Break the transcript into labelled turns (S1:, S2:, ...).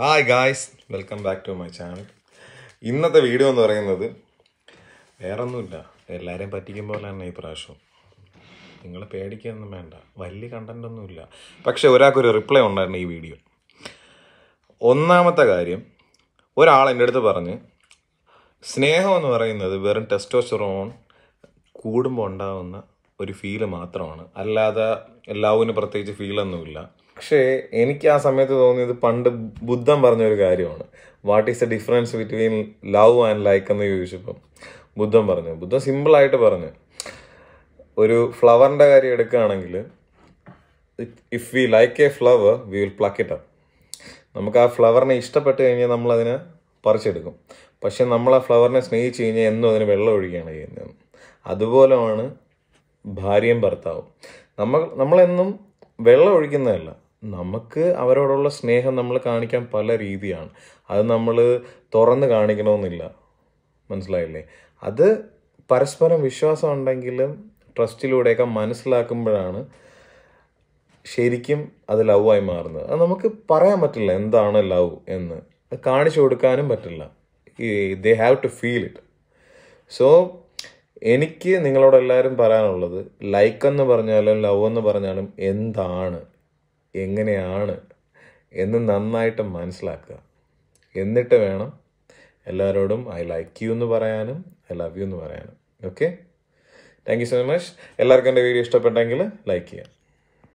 S1: Hi guys welcome back to my channel ഇന്നത്തെ video എന്ന് പറയുന്നത് വേറെ ഒന്നുമില്ല എല്ലാവരെയും പറ്റിക്കും പോലെ തന്നെ ഈ പ്രാവശ്യം. നിങ്ങൾ പേടിക്കുകയൊന്നും വേണ്ട. വലിയ കണ്ടന്റ് ഒന്നുമില്ല. പക്ഷെ ഒരാൾക്കൊരു റിപ്ലൈ ഉണ്ടായിരുന്നു ഈ വീഡിയോ ഒന്നാമത്തെ കാര്യം ഒരാൾ എന്റെ അടുത്ത് പറഞ്ഞ് സ്നേഹം എന്ന് പറയുന്നത് വെറും ടെസ്റ്റോസ്റ്ററോൺ കൂടുമ്പോൾ ഉണ്ടാകുന്ന ഒരു ഫീൽ മാത്രമാണ്. അല്ലാതെ ലവിന് പ്രത്യേകിച്ച് ഫീലൊന്നുമില്ല പക്ഷേ എനിക്ക് ആ സമയത്ത് തോന്നിയത് പണ്ട് ബുദ്ധൻ പറഞ്ഞ ഒരു കാര്യമാണ്. What is the difference between love and like എന്ന് ചോദിച്ചപ്പം ബുദ്ധൻ പറഞ്ഞു. ബുദ്ധൻ സിമ്പിളായിട്ട് പറഞ്ഞു. ഒരു ഫ്ലവറിന്റെ കാര്യം എടുക്കുകയാണെങ്കിൽ if we like a flower we will pluck it up നമുക്ക് ആ ഫ്ലവറിനെ ഇഷ്ടപ്പെട്ട് കഴിഞ്ഞാൽ നമ്മളതിനെ പറിച്ചെടുക്കും. പക്ഷെ നമ്മൾ ആ ഫ്ലവറിനെ സ്നേഹിച്ച് കഴിഞ്ഞാൽ എന്നും അതിന് വെള്ളം ഒഴിക്കുകയാണ് ചെയ്യുന്നത്. അതുപോലെയാണ് ഭാര്യയും ഭർത്താവും. നമ്മൾ നമ്മളെന്നും വെള്ളം ഒഴിക്കുന്നതല്ല. നമുക്ക് അവരോടുള്ള സ്നേഹം നമ്മൾ കാണിക്കാൻ പല രീതിയാണ്. അത് നമ്മൾ തുറന്ന് കാണിക്കണമെന്നില്ല. മനസ്സിലായില്ലേ? അത് പരസ്പരം വിശ്വാസം ഉണ്ടെങ്കിലും ട്രസ്റ്റിലൂടെയൊക്കെ മനസ്സിലാക്കുമ്പോഴാണ് ശരിക്കും അത് ലവായി മാറുന്നത്. അത് നമുക്ക് പറയാൻ പറ്റില്ല എന്താണ് ലവ് എന്ന്. കാണിച്ചു കൊടുക്കാനും പറ്റില്ല. They have to feel it so എനിക്ക് നിങ്ങളോട് എല്ലാവരും പറയാനുള്ളത് ലൈക്ക് എന്ന് പറഞ്ഞാലും ലവ് എന്ന് പറഞ്ഞാലും എന്താണ്? എങ്ങനെയാണ് എന്ന് നന്നായിട്ട് മനസ്സിലാക്കുക. എന്നിട്ട് വേണം എല്ലാവരോടും ഐ ലൈക്ക് യു എന്ന് പറയാനും ഐ ലവ് യു എന്ന് പറയാനും. Okay? Thank you so much. എല്ലാവർക്കും എന്റെ വീഡിയോ ഇഷ്ടപ്പെട്ടെങ്കിൽ ലൈക്ക് ചെയ്യാം